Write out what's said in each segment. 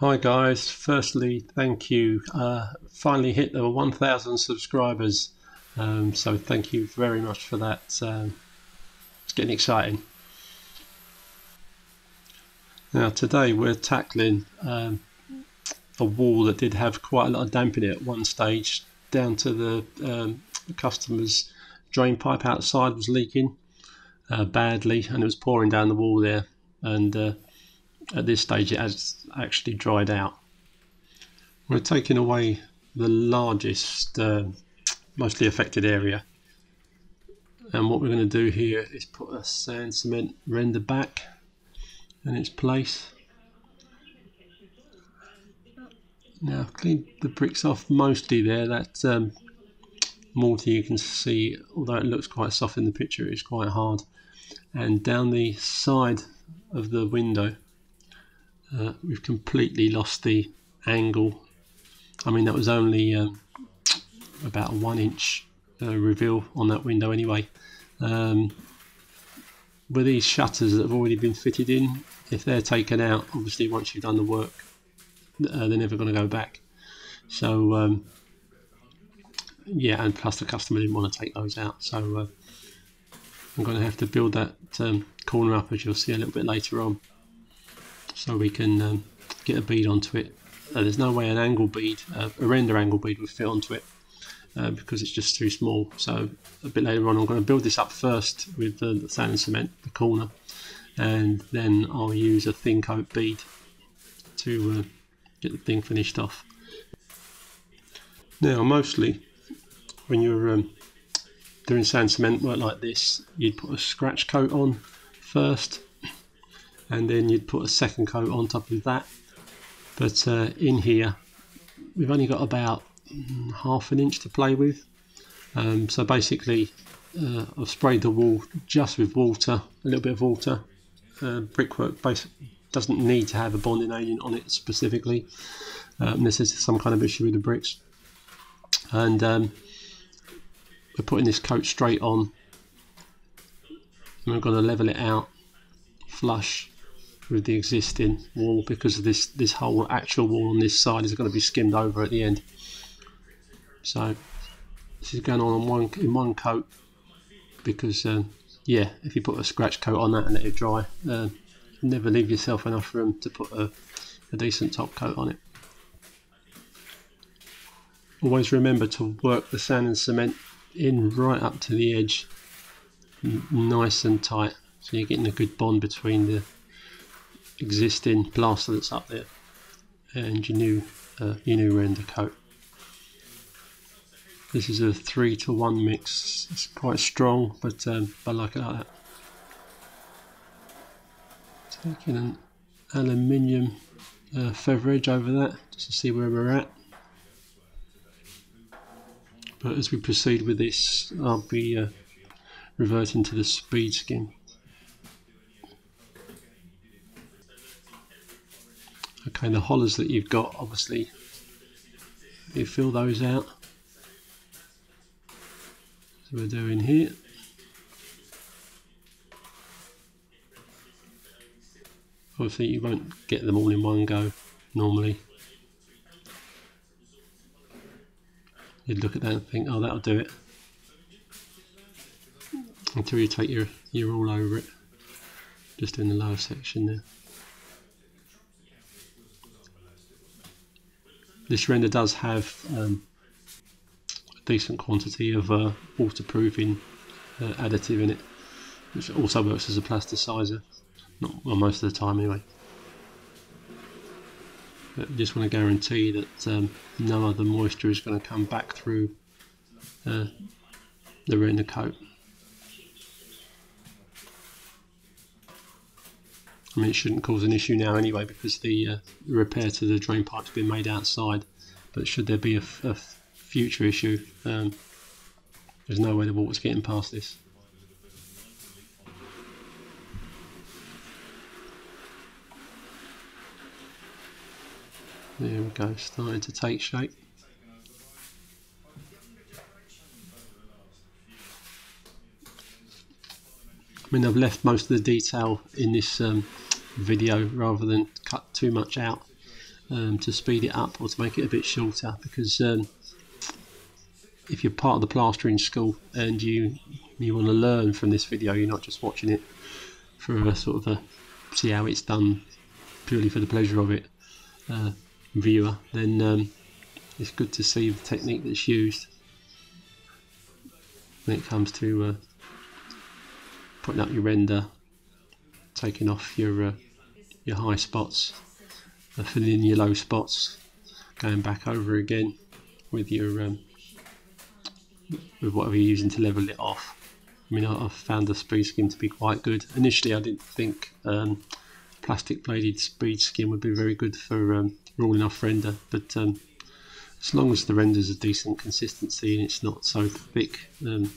Hi guys, firstly thank you. Uh, finally hit the 1000 subscribers, um, so thank you very much for that. Um, it's getting exciting. Now today we're tackling um, a wall that did have quite a lot of damp in it at one stage, down to the um, customer's drain pipe outside was leaking uh, badly and it was pouring down the wall there and uh, at this stage it has actually dried out. We're taking away the largest, uh, mostly affected area. And what we're going to do here is put a sand cement render back in its place. Now clean the bricks off mostly there. That um, mortar you can see, although it looks quite soft in the picture, it's quite hard. And down the side of the window uh, we've completely lost the angle. I mean, that was only um, about a one inch uh, reveal on that window anyway. Um, with these shutters that have already been fitted in, if they're taken out, obviously once you've done the work, uh, they're never going to go back. So, um, yeah, and plus the customer didn't want to take those out. So, uh, I'm going to have to build that um, corner up as you'll see a little bit later on so we can um, get a bead onto it. Uh, there's no way an angle bead, uh, a render angle bead would fit onto it uh, because it's just too small. So a bit later on I'm going to build this up first with the sand and cement, the corner, and then I'll use a thin coat bead to uh, get the thing finished off. Now mostly when you're um, doing sand cement work like this, you'd put a scratch coat on first and then you'd put a second coat on top of that. But uh, in here we've only got about mm, half an inch to play with. Um, so basically uh, I've sprayed the wall just with water a little bit of water. Uh, brickwork doesn't need to have a bonding agent on it specifically uh, unless there's some kind of issue with the bricks. And um, we're putting this coat straight on. And we're going to level it out flush with the existing wall because this this whole actual wall on this side is going to be skimmed over at the end. So this is going on, one in one coat because uh, yeah if you put a scratch coat on that and let it dry uh, never leave yourself enough room to put a, a decent top coat on it. Always remember to work the sand and cement in right up to the edge nice and tight so you're getting a good bond between the existing plaster that's up there and your new uh, your new render coat. This is a three to one mix. It's quite strong, but um, I like it like that. Taking an aluminium uh, feather edge over that just to see where we're at. But as we proceed with this, I'll be uh, reverting to the speed skim. Okay, the hollers that you've got, obviously, you fill those out. So we're doing here. Obviously, you won't get them all in one go normally. You'd look at that and think, oh, that'll do it. Until you take your, your all over it, just in the lower section there. This render does have um, a decent quantity of uh, waterproofing uh, additive in it, which also works as a plasticizer, not well, most of the time anyway. But just want to guarantee that um, no other moisture is going to come back through uh, the render coat. I mean, it shouldn't cause an issue now anyway because the uh, repair to the drain pipe's been made outside. But should there be a, a future issue, um, there's no way the water's getting past this. There we go, starting to take shape. I mean, I've left most of the detail in this um, video rather than cut too much out. Um, to speed it up or to make it a bit shorter because um, if you're part of the plastering school and you you want to learn from this video, you're not just watching it for a sort of a see how it's done purely for the pleasure of it uh, viewer, then um, it's good to see the technique that's used when it comes to uh, putting up your render, taking off your uh, your high spots, uh, filling in your low spots, going back over again with your um, with whatever you're using to level it off. I mean, I, have found the speed skim to be quite good. Initially, I didn't think um, plastic bladed speed skim would be very good for um, ruling off render, but um, as long as the render's a decent consistency and it's not so thick, um,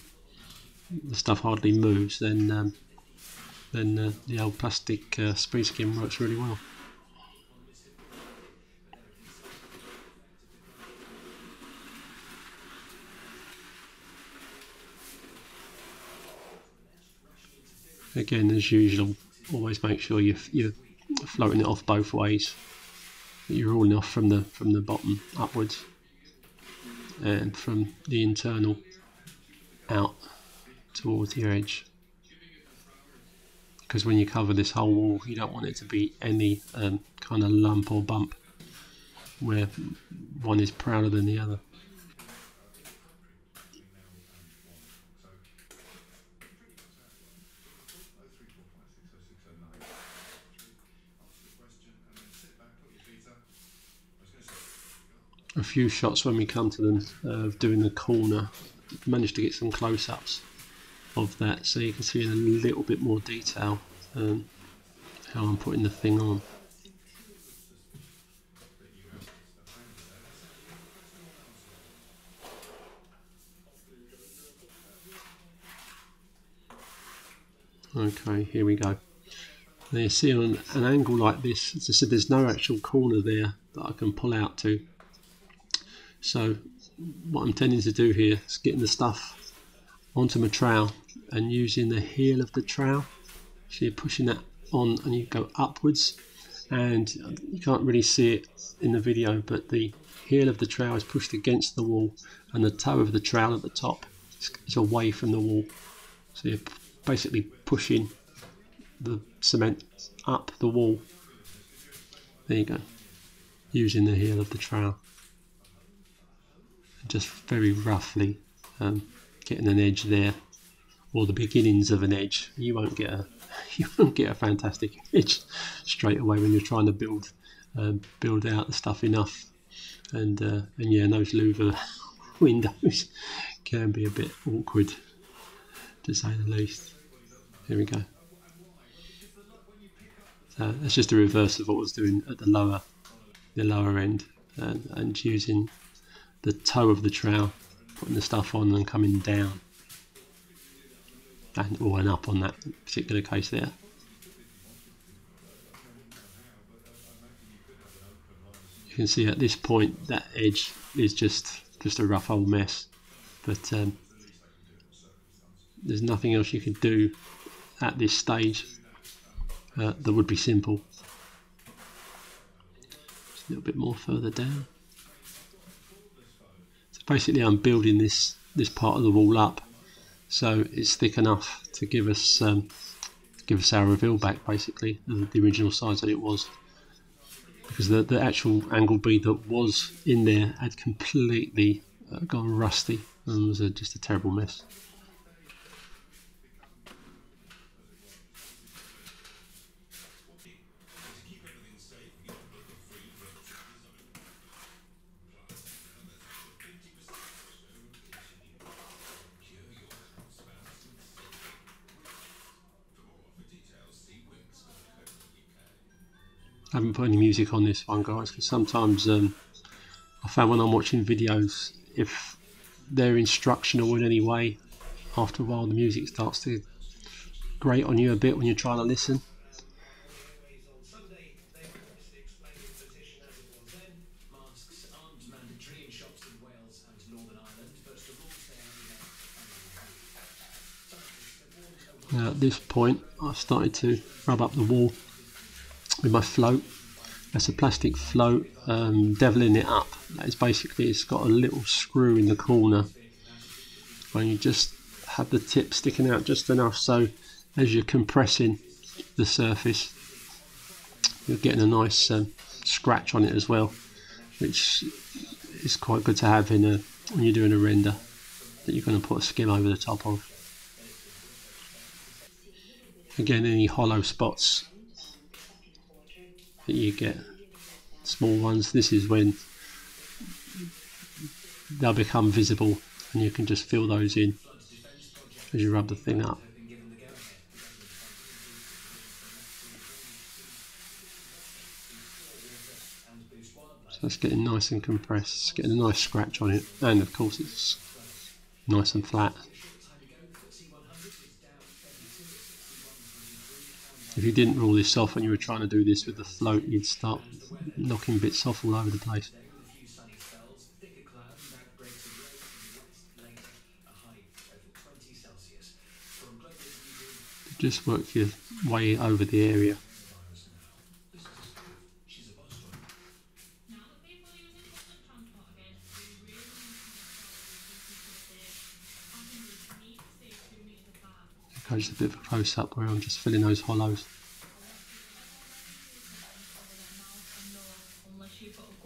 the stuff hardly moves, then um, then uh, the old plastic uh, speed skim works really well. Again, as usual, always make sure you you're floating it off both ways. You're rolling off from the from the bottom upwards and from the internal out towards the edge because when you cover this whole wall you don't want it to be any um, kind of lump or bump where one is prouder than the other. Few shots when we come to them of doing the corner managed to get some close-ups of that so you can see in a little bit more detail um, how I'm putting the thing on. Okay, here we go. Now you see on an angle like this, as I said, there's no actual corner there that I can pull out to. So what I'm tending to do here is getting the stuff onto my trowel and using the heel of the trowel. So you're pushing that on and you go upwards and you can't really see it in the video but the heel of the trowel is pushed against the wall and the toe of the trowel at the top is away from the wall. So you're basically pushing the cement up the wall. There you go. Using the heel of the trowel just very roughly um, getting an edge there or the beginnings of an edge. You won't get a you won't get a fantastic edge straight away when you're trying to build um, build out the stuff enough. And uh, and yeah those louver windows can be a bit awkward to say the least. Here we go. So that's just a reverse of what I was doing at the lower the lower end and, and using the toe of the trowel, putting the stuff on and coming down. And, or and up on that particular case there. You can see at this point that edge is just just a rough old mess, but um, there's nothing else you can do at this stage uh, that would be simple. Just a little bit more further down basically I'm building this this part of the wall up so it's thick enough to give us um, give us our reveal back basically the, the original size that it was because the, the actual angle bead that was in there had completely uh, gone rusty and was a, just a terrible mess. I haven't put any music on this one, guys, because sometimes um, I found when I'm watching videos, if they're instructional in any way, after a while the music starts to grate on you a bit when you're trying to listen. Now at this point I've started to rub up the wall with my float That's a plastic float, um, deviling it up. That is basically, it's got a little screw in the corner. And you just have the tip sticking out just enough so as you're compressing the surface, you're getting a nice um, scratch on it as well, which is quite good to have in a when you're doing a render that you're going to put a skim over the top of. Again, any hollow spots that you get, small ones, this is when they'll become visible and you can just fill those in as you rub the thing up. So it's getting nice and compressed, it's getting a nice scratch on it, and of course it's nice and flat. If you didn't rule this off when you were trying to do this with the float, you'd start knocking bits off all over the place. Just work your way over the area. Just a bit of a close up where I'm just filling those hollows.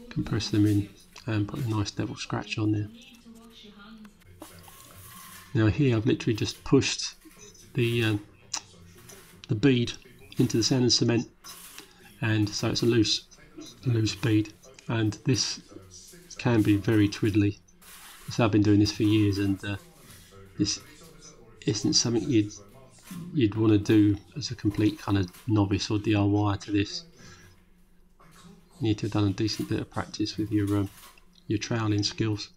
Compress them in and put a nice devil scratch on there. Now here I've literally just pushed the um, the bead into the sand and cement and so it's a loose loose bead and this can be very twiddly. So I've been doing this for years and uh, this isn't something you'd you'd want to do as a complete kind of novice or DIY to this. You need to have done a decent bit of practice with your um, your troweling skills.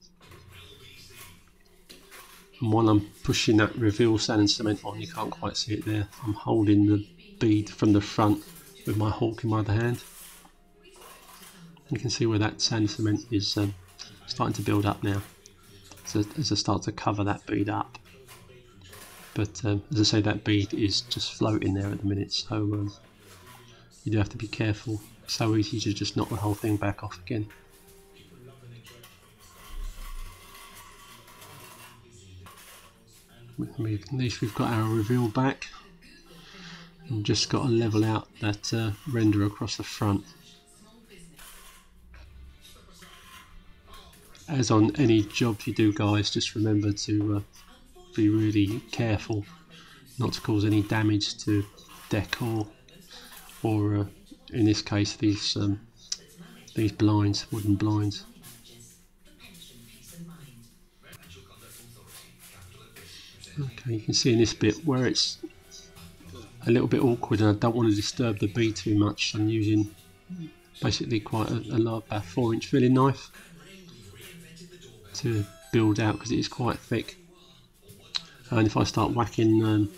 And while I'm pushing that reveal sand and cement on, you can't quite see it there, I'm holding the bead from the front with my hawk in my other hand. You can see where that sand and cement is um, starting to build up now. So as I start to cover that bead up. But um, as I say, that bead is just floating there at the minute, so um, you do have to be careful. so easy to just knock the whole thing back off again. at least we've got our reveal back and just got to level out that uh, render across the front. As on any job you do guys, just remember to uh, be really careful not to cause any damage to decor or uh, in this case these um, these blinds, wooden blinds. Okay, you can see in this bit where it's a little bit awkward and I don't want to disturb the bee too much. I'm using basically quite a, a large, about 4 inch filling knife to build out because it is quite thick and if I start whacking um,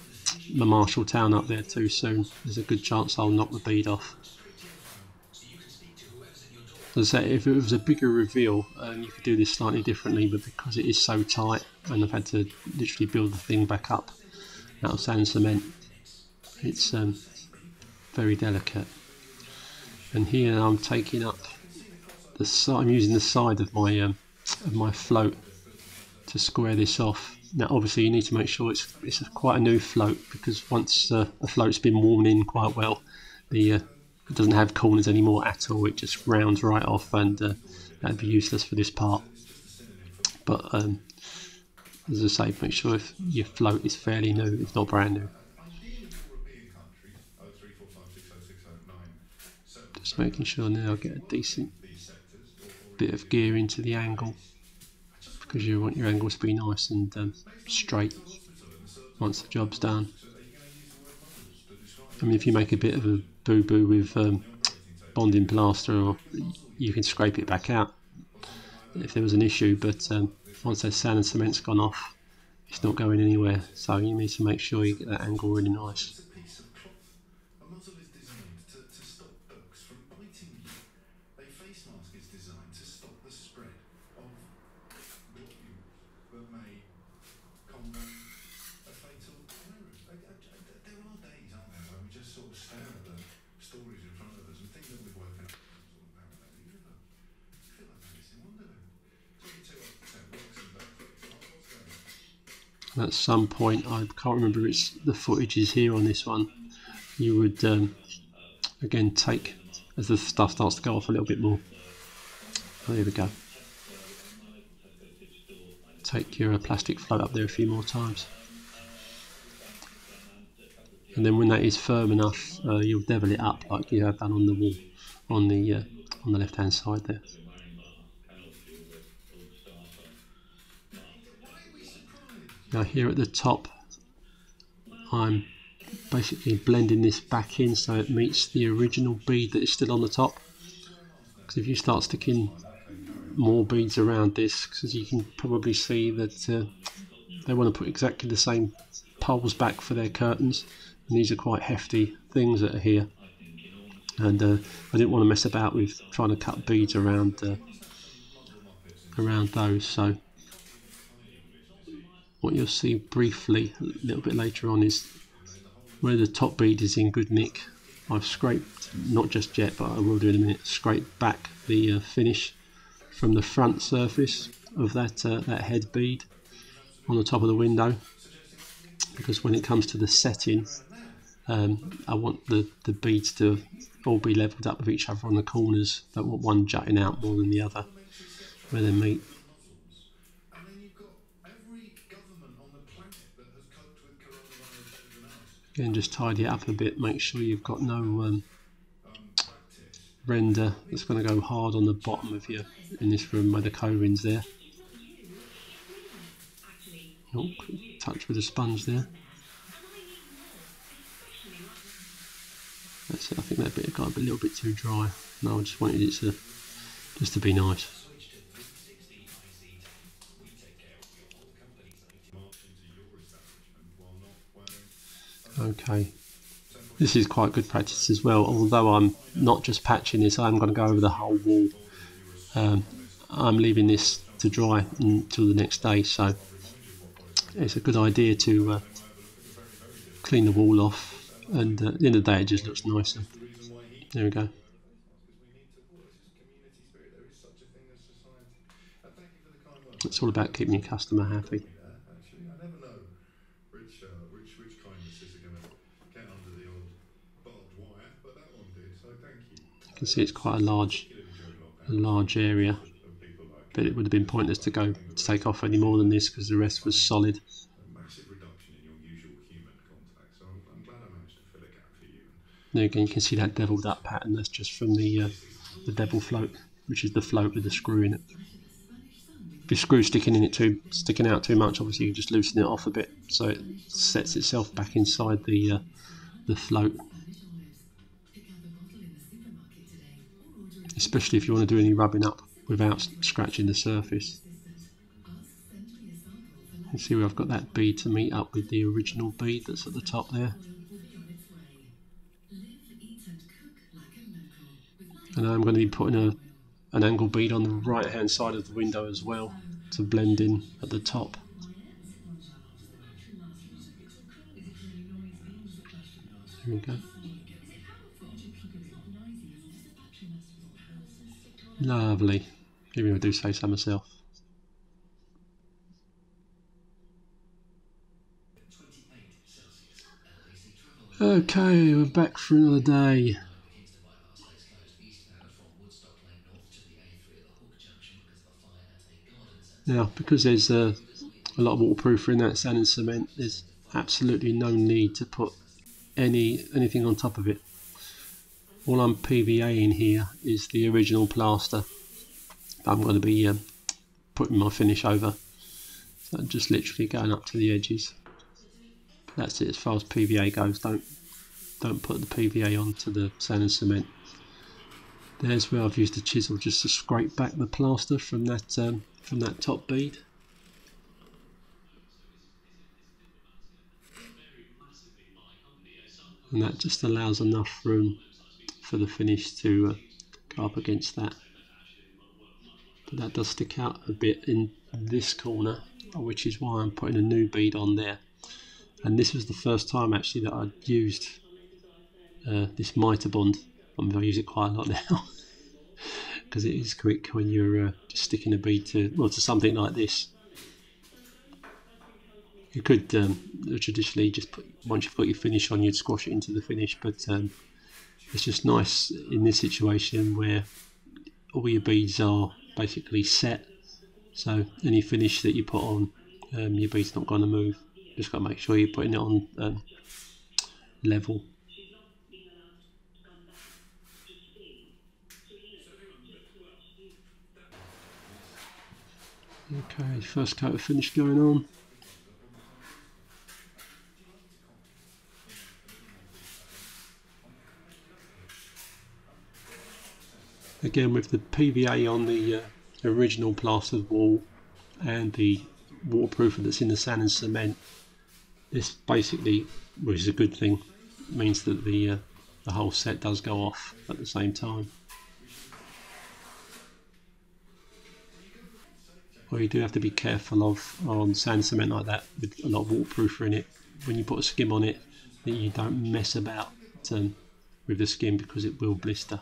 my Marshalltown up there too soon there's a good chance I'll knock the bead off. As I say, if it was a bigger reveal, um, you could do this slightly differently, but because it is so tight, and I've had to literally build the thing back up out of sand cement, it's um, very delicate. And here I'm taking up the side. I'm using the side of my um, of my float to square this off now, obviously, you need to make sure it's it's a, quite a new float because once uh, a float's been worn in quite well, the uh, it doesn't have corners anymore at all. It just rounds right off, and uh, that'd be useless for this part. But um, as I say, make sure if your float is fairly new, if not brand new. Just making sure now I get a decent bit of gear into the angle because you want your angles to be nice and um, straight once the job's done. I mean, if you make a bit of a boo-boo with um, bonding plaster, or you can scrape it back out if there was an issue. But um, once that sand and cement's gone off, it's not going anywhere. So you need to make sure you get that angle really nice. At some point, I can't remember it's the footage is here on this one, you would um, again take as the stuff starts to go off a little bit more. Oh, there we go. Take your uh, plastic float up there a few more times. And then when that is firm enough, uh, you'll devil it up like you have done on the wall, on the uh, on the left hand side there. Now here at the top, I'm basically blending this back in so it meets the original bead that is still on the top. Because if you start sticking more beads around this, because you can probably see that uh, they want to put exactly the same poles back for their curtains, and these are quite hefty things that are here. And uh, I didn't want to mess about with trying to cut beads around uh, around those, so what you'll see briefly a little bit later on is where the top bead is in good nick. I've scraped, not just yet, but I will do in a minute, scrape back the uh, finish from the front surface of that, uh, that head bead on the top of the window because when it comes to the setting um, I want the, the beads to all be levelled up with each other on the corners don't want one jutting out more than the other where they meet Again, just tidy it up a bit, make sure you've got no um, render that's going to go hard on the bottom of you in this room where the co-rin's there. Oh, touch with a sponge there. That's it, I think that bit got a little bit too dry. No, I just wanted it to just to be nice. Okay. This is quite good practice as well, although I'm not just patching this, I'm going to go over the whole wall. Um, I'm leaving this to dry until the next day, so it's a good idea to uh, clean the wall off, and uh, at the end of the day it just looks nicer. There we go. It's all about keeping your customer happy. Can see it's quite a large, a large area, but it would have been pointless to go to take off any more than this because the rest was solid. Now again, you can see that devilled up pattern. That's just from the uh, the devil float, which is the float with the screw in it. If your screw sticking in it too, sticking out too much, obviously you just loosen it off a bit, so it sets itself back inside the uh, the float. Especially if you want to do any rubbing up without scratching the surface. You see where I've got that bead to meet up with the original bead that's at the top there. And I'm going to be putting a, an angle bead on the right hand side of the window as well to blend in at the top. There we go. Lovely. Even I do say so myself. Okay, we're back for another day. Now, because there's a, a lot of waterproof in that sand and cement, there's absolutely no need to put any anything on top of it all I'm PVAing here is the original plaster I'm going to be um, putting my finish over. So just literally going up to the edges. That's it as far as PVA goes. Don't don't put the PVA onto the sand and cement. There's where I've used a chisel just to scrape back the plaster from that um, from that top bead. And that just allows enough room for the finish to uh, go up against that. But that does stick out a bit in this corner, which is why I'm putting a new bead on there. And this was the first time actually that I'd used uh, this mitre bond. I mean, I use it quite a lot now because it is quick when you're uh, just sticking a bead to well to something like this. You could um, traditionally just put once you've got your finish on, you'd squash it into the finish, but um, it's just nice in this situation where all your beads are basically set. So any finish that you put on, um, your bead's not going to move. Just got to make sure you're putting it on um, level. Okay, first coat of finish going on. Again with the PVA on the uh, original plastered wall and the waterproofer that's in the sand and cement, this basically, which is a good thing, means that the uh, the whole set does go off at the same time. What you do have to be careful of on sand cement like that with a lot of waterproofer in it. When you put a skim on it, that you don't mess about um, with the skim because it will blister.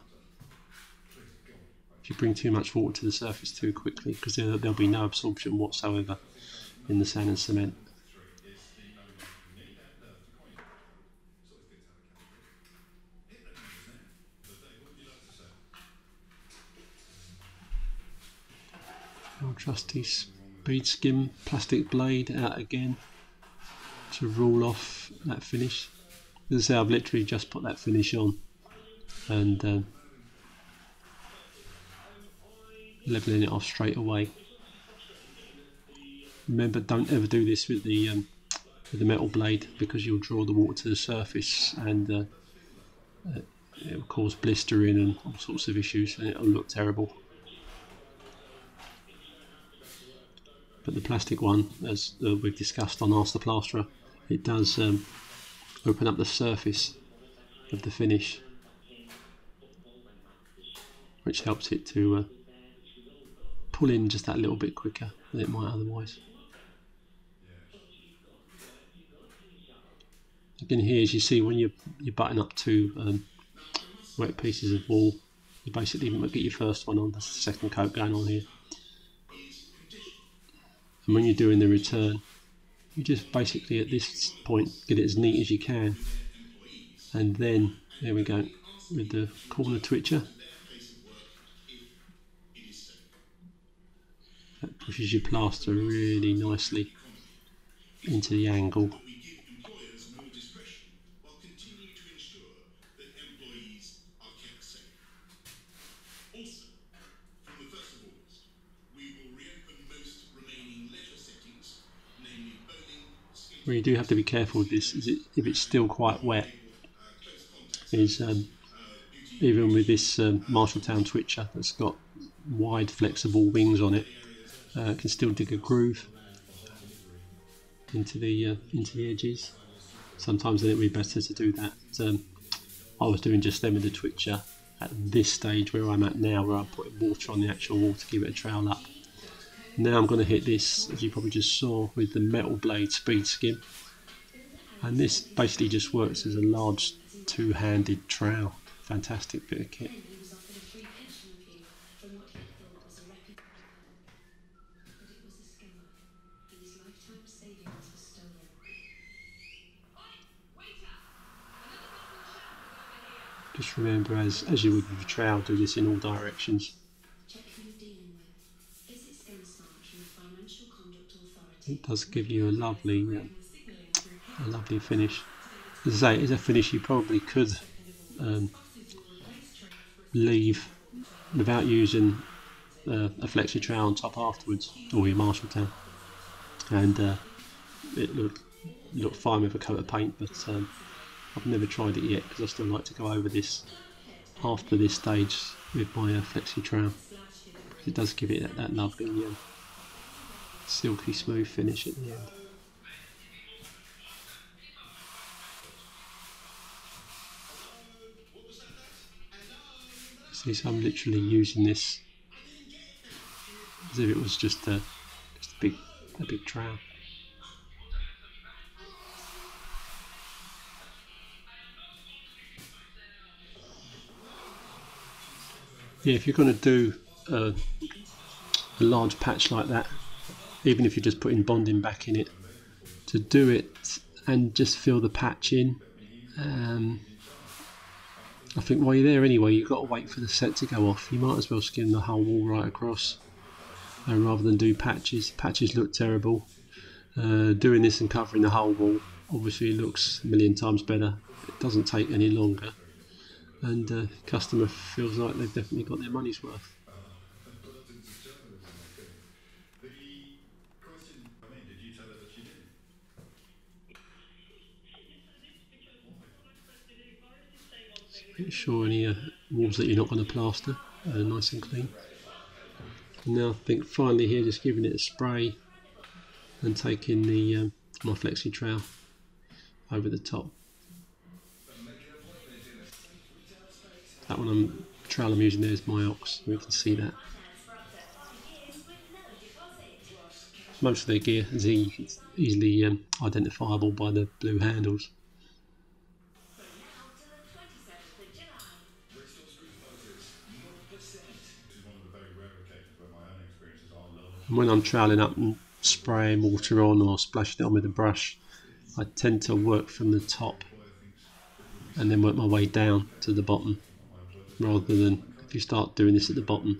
If you bring too much water to the surface too quickly, because there, there'll be no absorption whatsoever in the sand and cement. Old trusty speed skim plastic blade out again to rule off that finish. As I say, I've literally just put that finish on and um, leveling it off straight away. Remember, don't ever do this with the um, with the metal blade because you'll draw the water to the surface and uh, uh it will cause blistering and all sorts of issues and it'll look terrible. but the plastic one, as uh, we've discussed on Ask the Plasterer, it does um, open up the surface of the finish, which helps it to uh, pull in just that little bit quicker than it might otherwise. Again, here as you see, when you're, you button up two um, wet pieces of wool, you basically get your first one on. That's the second coat going on here and when you're doing the return you just basically at this point get it as neat as you can and then there we go with the corner twitcher that pushes your plaster really nicely into the angle. Where you do have to be careful with this. Is it, if it's still quite wet is um, even with this um, Marshalltown Twitcher that's got wide flexible wings on it uh, can still dig a groove into the uh, into the edges sometimes it would be better to do that um, I was doing just them with the Twitcher at this stage where I'm at now where I'm putting water on the actual wall to give it a trail up now I'm going to hit this, as you probably just saw, with the metal blade speed skim. And this basically just works as a large two-handed trowel. Fantastic bit of kit. Just remember, as, as you would with a trowel, do this in all directions. it does give you a lovely, a lovely finish. As I say, it's a finish you probably could um, leave without using uh, a flexi trowel on top afterwards, or your Marshall Marshalltown, and uh, it looked looked fine with a coat of paint. But um, I've never tried it yet because I still like to go over this after this stage with my uh, flexi trowel. It does give it that, that lovely. Um, silky smooth finish at the end. See, so I'm literally using this as if it was just a just a big a big trowel. Yeah, if you're going to do a, a large patch like that, even if you're just putting bonding back in it, to do it and just fill the patch in. Um, I think while you're there anyway, you've got to wait for the set to go off. You might as well skim the whole wall right across uh, rather than do patches. Patches look terrible. Uh, doing this and covering the whole wall obviously looks a million times better. It doesn't take any longer and uh, customer feels like they've definitely got their money's worth. Make sure any uh, walls that you're not going to plaster are nice and clean. now I think finally here just giving it a spray and taking the um, my flexi trowel over the top. That one I'm trowel I'm using there is my ox, we can see that. Most of their gear is easily um, identifiable by the blue handles. And when I'm troweling up and spraying water on or splashing it on with a brush, I tend to work from the top and then work my way down to the bottom rather than if you start doing this at the bottom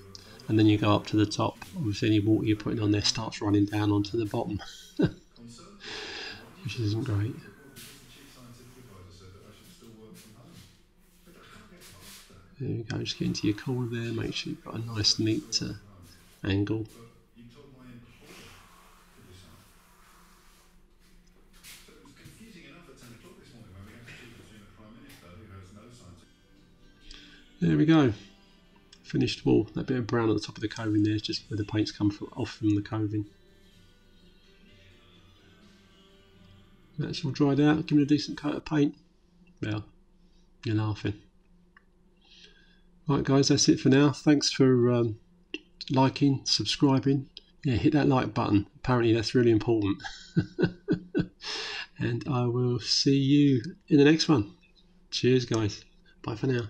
and then you go up to the top, obviously any water you're putting on there starts running down onto the bottom, which isn't great. There you go, just get into your corner there, make sure you've got a nice neat uh, angle. There we go. Finished wall. That bit of brown at the top of the coving there is just where the paint's come from, off from the coving. That's all dried out. Give it a decent coat of paint. Well, you're laughing. Right guys, that's it for now. Thanks for um, liking, subscribing. Yeah, hit that like button. Apparently that's really important. and I will see you in the next one. Cheers guys. Bye for now.